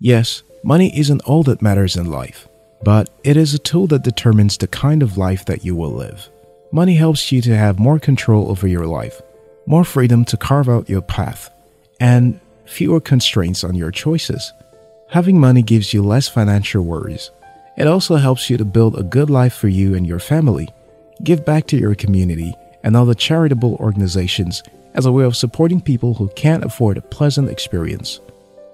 Yes, money isn't all that matters in life, but it is a tool that determines the kind of life that you will live. Money helps you to have more control over your life, more freedom to carve out your path, and fewer constraints on your choices. Having money gives you less financial worries. It also helps you to build a good life for you and your family, give back to your community and other charitable organizations as a way of supporting people who can't afford a pleasant experience.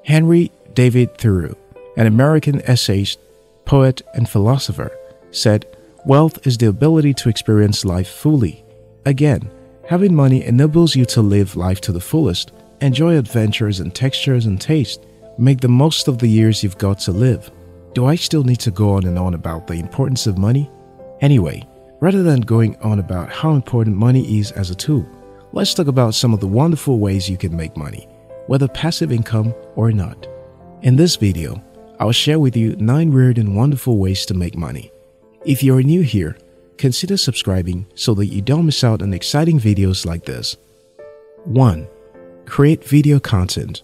Henry David Thoreau, an American essayist, poet, and philosopher, said, Wealth is the ability to experience life fully. Again, having money enables you to live life to the fullest, enjoy adventures and textures and taste, make the most of the years you've got to live. Do I still need to go on and on about the importance of money? Anyway, rather than going on about how important money is as a tool, let's talk about some of the wonderful ways you can make money, whether passive income or not. In this video, I'll share with you 9 weird and wonderful ways to make money. If you're new here, consider subscribing so that you don't miss out on exciting videos like this. 1. Create video content.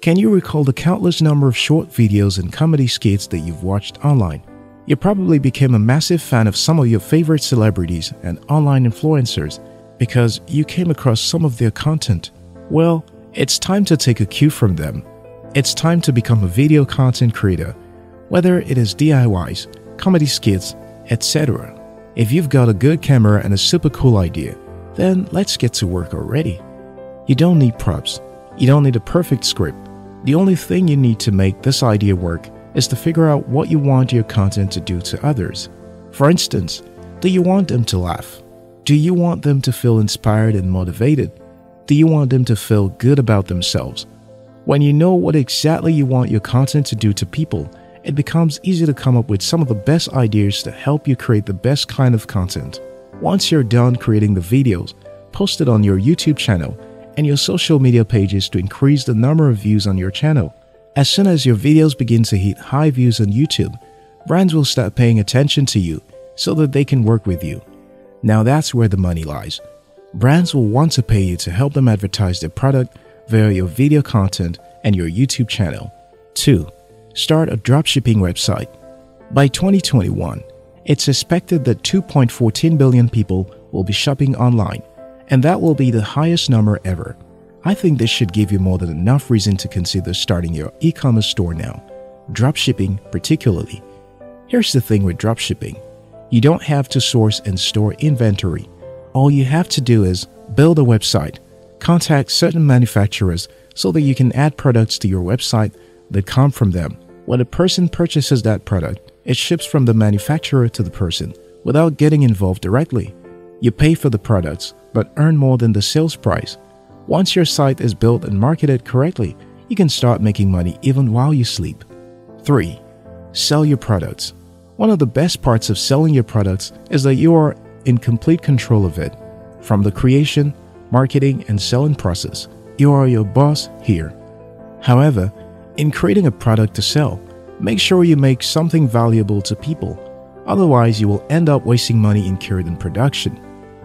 Can you recall the countless number of short videos and comedy skits that you've watched online? You probably became a massive fan of some of your favorite celebrities and online influencers because you came across some of their content. Well, it's time to take a cue from them. It's time to become a video content creator, whether it is DIYs, comedy skits, etc. If you've got a good camera and a super cool idea, then let's get to work already. You don't need props. You don't need a perfect script. The only thing you need to make this idea work is to figure out what you want your content to do to others. For instance, do you want them to laugh? Do you want them to feel inspired and motivated? Do you want them to feel good about themselves? When you know what exactly you want your content to do to people, it becomes easy to come up with some of the best ideas to help you create the best kind of content. Once you're done creating the videos, post it on your YouTube channel and your social media pages to increase the number of views on your channel. As soon as your videos begin to hit high views on YouTube, brands will start paying attention to you so that they can work with you. Now that's where the money lies. Brands will want to pay you to help them advertise their product via your video content and your YouTube channel. 2 start a dropshipping website. By 2021, it's expected that 2.14 billion people will be shopping online, and that will be the highest number ever. I think this should give you more than enough reason to consider starting your e commerce store now, dropshipping particularly. Here's the thing with dropshipping you don't have to source and store inventory. All you have to do is build a website, contact certain manufacturers so that you can add products to your website that come from them. When a person purchases that product, it ships from the manufacturer to the person without getting involved directly. You pay for the products but earn more than the sales price. Once your site is built and marketed correctly, you can start making money even while you sleep. 3. Sell your products. One of the best parts of selling your products is that you are in complete control of it. From the creation, marketing, and selling process, you are your boss here. However, in creating a product to sell, make sure you make something valuable to people. Otherwise, you will end up wasting money incurred in production.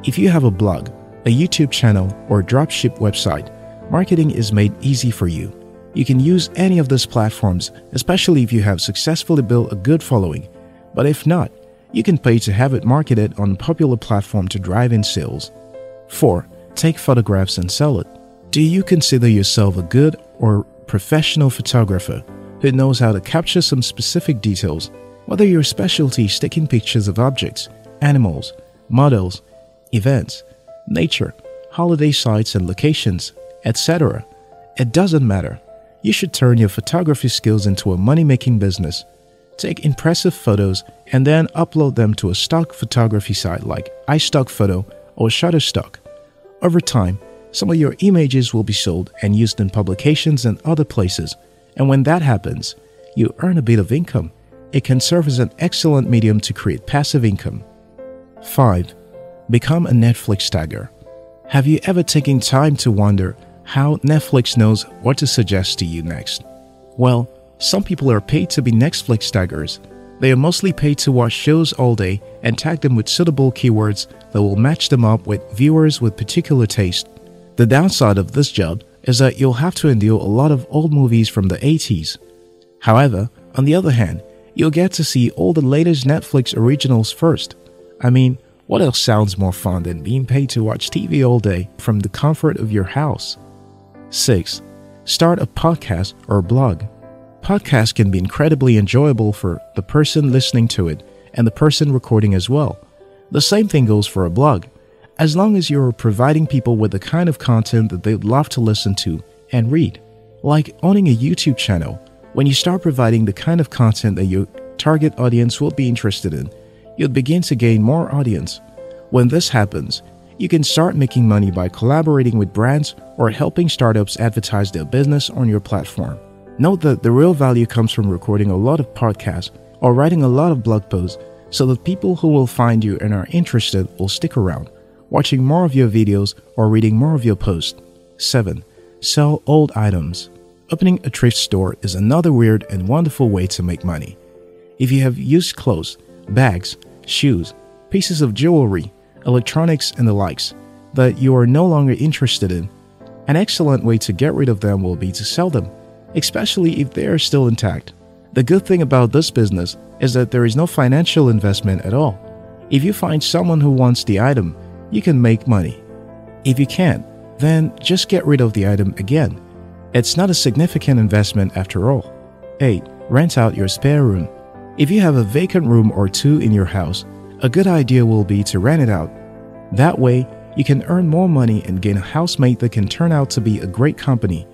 If you have a blog, a YouTube channel, or a dropship website, marketing is made easy for you. You can use any of these platforms, especially if you have successfully built a good following. But if not, you can pay to have it marketed on a popular platform to drive in sales. 4. Take photographs and sell it. Do you consider yourself a good or professional photographer who knows how to capture some specific details, whether your specialty is taking pictures of objects, animals, models, events, nature, holiday sites and locations, etc. It doesn't matter. You should turn your photography skills into a money making business. Take impressive photos and then upload them to a stock photography site like iStockPhoto or Shutterstock. Over time, some of your images will be sold and used in publications and other places. And when that happens, you earn a bit of income. It can serve as an excellent medium to create passive income. 5. Become a Netflix tagger. Have you ever taken time to wonder how Netflix knows what to suggest to you next? Well, some people are paid to be Netflix taggers. They are mostly paid to watch shows all day and tag them with suitable keywords that will match them up with viewers with particular taste. The downside of this job is that you'll have to endure a lot of old movies from the 80s. However, on the other hand, you'll get to see all the latest Netflix originals first. I mean, what else sounds more fun than being paid to watch TV all day from the comfort of your house? 6. Start a podcast or blog. Podcast can be incredibly enjoyable for the person listening to it and the person recording as well. The same thing goes for a blog. As long as you're providing people with the kind of content that they'd love to listen to and read. Like owning a YouTube channel, when you start providing the kind of content that your target audience will be interested in, you'll begin to gain more audience. When this happens, you can start making money by collaborating with brands or helping startups advertise their business on your platform. Note that the real value comes from recording a lot of podcasts or writing a lot of blog posts so that people who will find you and are interested will stick around, watching more of your videos or reading more of your posts. 7. Sell old items. Opening a thrift store is another weird and wonderful way to make money. If you have used clothes, bags, shoes, pieces of jewelry, electronics, and the likes that you are no longer interested in, an excellent way to get rid of them will be to sell them, especially if they are still intact. The good thing about this business is that there is no financial investment at all. If you find someone who wants the item, you can make money. If you can't, then just get rid of the item again. It's not a significant investment after all. 8. Rent out your spare room. If you have a vacant room or two in your house, a good idea will be to rent it out. That way, you can earn more money and gain a housemate that can turn out to be a great company.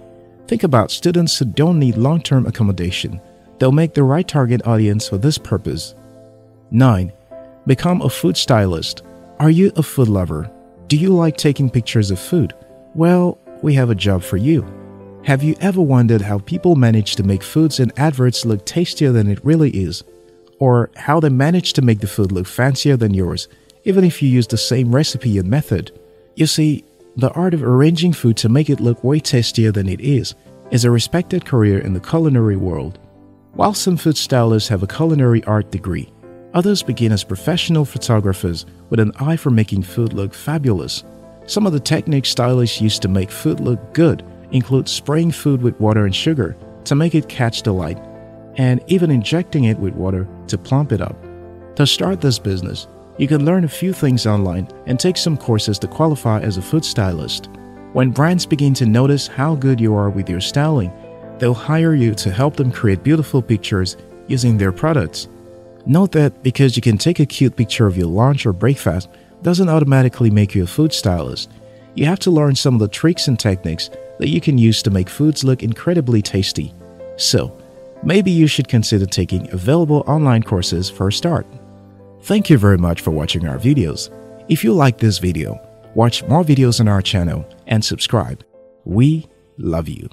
Think about students who don't need long term accommodation. They'll make the right target audience for this purpose. 9. Become a food stylist. Are you a food lover? Do you like taking pictures of food? Well, we have a job for you. Have you ever wondered how people manage to make foods and adverts look tastier than it really is? Or how they manage to make the food look fancier than yours, even if you use the same recipe and method? You see, the art of arranging food to make it look way tastier than it is is a respected career in the culinary world. While some food stylists have a culinary art degree, others begin as professional photographers with an eye for making food look fabulous. Some of the techniques stylists use to make food look good include spraying food with water and sugar to make it catch the light, and even injecting it with water to plump it up. To start this business, you can learn a few things online and take some courses to qualify as a food stylist. When brands begin to notice how good you are with your styling, they'll hire you to help them create beautiful pictures using their products. Note that because you can take a cute picture of your lunch or breakfast doesn't automatically make you a food stylist. You have to learn some of the tricks and techniques that you can use to make foods look incredibly tasty. So, maybe you should consider taking available online courses for a start. Thank you very much for watching our videos. If you like this video, watch more videos on our channel and subscribe. We love you.